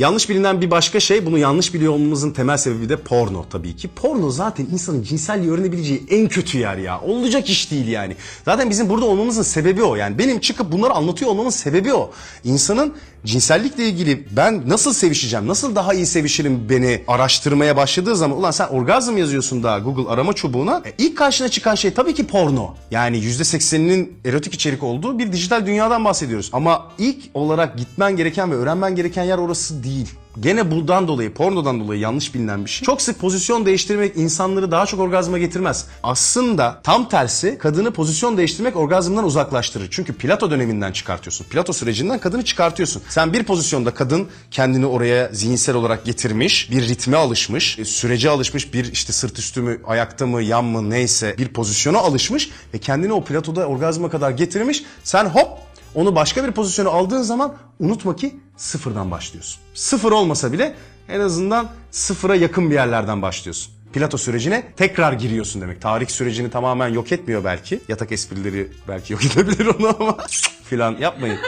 Yanlış bilinen bir başka şey, bunu yanlış biliyor olmamızın temel sebebi de porno tabii ki. Porno zaten insanın cinselliği öğrenebileceği en kötü yer ya. Olacak iş değil yani. Zaten bizim burada olmamızın sebebi o. Yani benim çıkıp bunları anlatıyor olmamın sebebi o. İnsanın cinsellikle ilgili ben nasıl sevişeceğim, nasıl daha iyi sevişirim beni araştırmaya başladığı zaman ulan sen orgazm yazıyorsun daha Google arama çubuğuna. E, ilk karşına çıkan şey tabii ki porno. Yani %80'inin erotik içerik olduğu bir dijital dünyadan bahsediyoruz. Ama ilk olarak gitmen gereken ve öğrenmen gereken yer orası değil. Gene bundan dolayı, pornodan dolayı yanlış bilinen bir şey. Çok sık pozisyon değiştirmek insanları daha çok orgazma getirmez. Aslında tam tersi kadını pozisyon değiştirmek orgazmdan uzaklaştırır. Çünkü Plato döneminden çıkartıyorsun. Plato sürecinden kadını çıkartıyorsun. Sen bir pozisyonda kadın kendini oraya zihinsel olarak getirmiş, bir ritme alışmış, e, sürece alışmış, bir işte sırt üstü mü, ayakta mı, yan mı neyse bir pozisyona alışmış ve kendini o Plato'da orgazma kadar getirmiş. Sen hop onu başka bir pozisyona aldığın zaman unutma ki sıfırdan başlıyorsun. Sıfır olmasa bile en azından sıfıra yakın bir yerlerden başlıyorsun. Plato sürecine tekrar giriyorsun demek. Tarih sürecini tamamen yok etmiyor belki. Yatak esprileri belki yok edebilir onu ama filan yapmayın.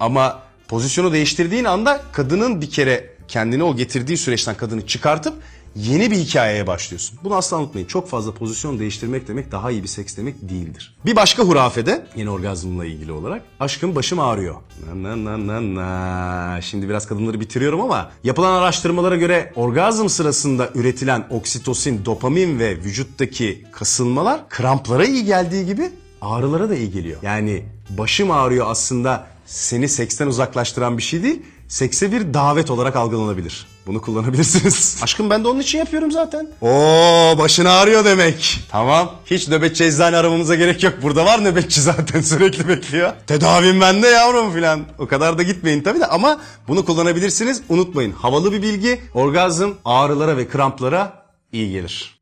Ama pozisyonu değiştirdiğin anda kadının bir kere kendini o getirdiği süreçten kadını çıkartıp yeni bir hikayeye başlıyorsun. Bunu asla unutmayın. Çok fazla pozisyon değiştirmek demek daha iyi bir seks demek değildir. Bir başka hurafede yine orgazmla ilgili olarak aşkım başım ağrıyor. Na na na na. Şimdi biraz kadınları bitiriyorum ama yapılan araştırmalara göre orgazm sırasında üretilen oksitosin, dopamin ve vücuttaki kasılmalar kramplara iyi geldiği gibi ağrılara da iyi geliyor. Yani başım ağrıyor aslında seni seksten uzaklaştıran bir şey değil. Sekse bir davet olarak algılanabilir. Bunu kullanabilirsiniz. Aşkım ben de onun için yapıyorum zaten. Oo başın ağrıyor demek. Tamam. Hiç nöbetçi eczane aramamıza gerek yok. Burada var nöbetçi zaten sürekli bekliyor. Tedavim bende yavrum filan. O kadar da gitmeyin tabii de ama bunu kullanabilirsiniz. Unutmayın havalı bir bilgi. Orgazm ağrılara ve kramplara iyi gelir.